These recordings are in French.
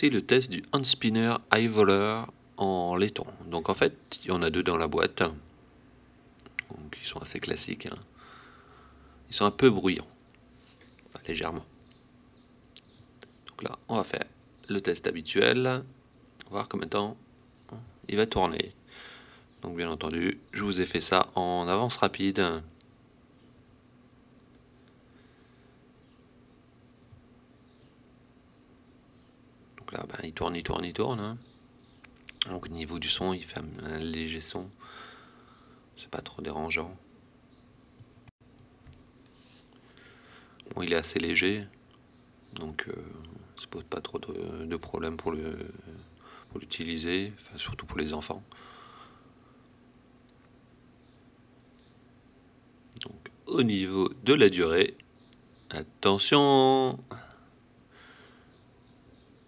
le test du hand spinner high voleur en laiton. Donc en fait, il y en a deux dans la boîte. Donc ils sont assez classiques. hein. Ils sont un peu bruyants. Légèrement. Donc là, on va faire le test habituel. Voir combien temps il va tourner. Donc bien entendu, je vous ai fait ça en avance rapide. Ben, il tourne, il tourne, il tourne. hein. Donc au niveau du son, il fait un, léger son. C'est pas trop dérangeant. Bon, il est assez léger, donc euh, ça pose pas trop de, de problème pour pour l'utiliser, enfin, surtout pour les enfants. Donc au niveau de la durée, attention,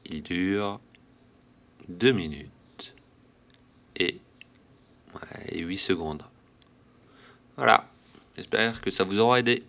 il dure 2 minutes et, ouais, et 8 secondes. Voilà, j'espère que ça vous aura aidé.